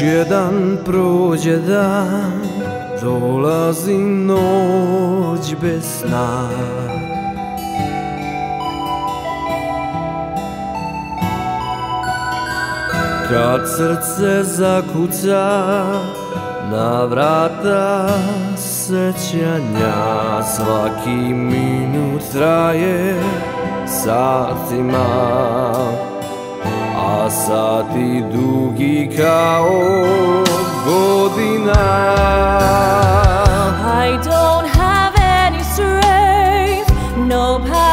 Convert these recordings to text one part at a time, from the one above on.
jedan prođe dan Dolazi noć bez sna. Kad srce zakuca na vrata sećanja Svaki minut traje satima Sati dugi kao godina I don't have any strength, no power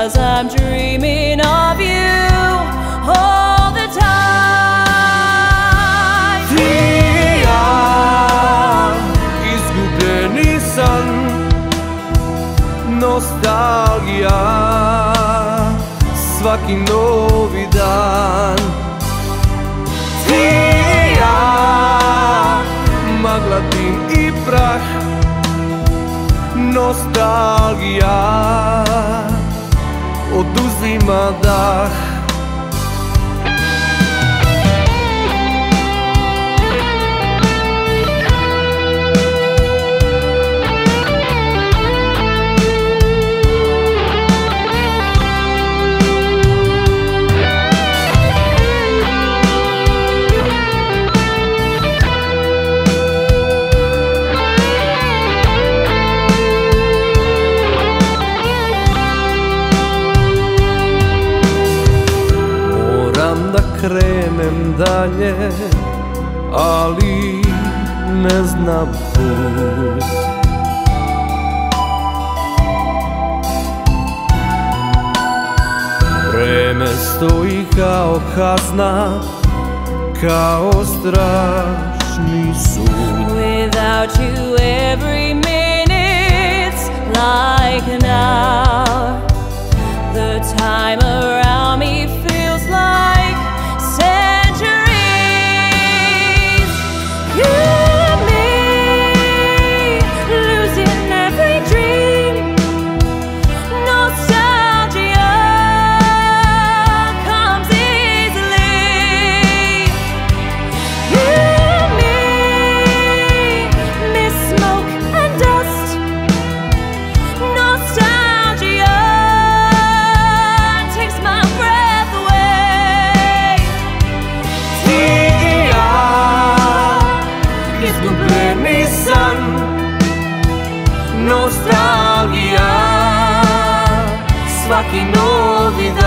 because I'm dreaming of you all the time. Ti i izgubljeni san Nostalgija, svaki novi dan Ti i magla, dim i prah Nostalgija, vim mandar krenem dalje Ali ne znam put Vreme stoji kao kazna Kao strašni sud Without you, every minute's like an. Só que novidade.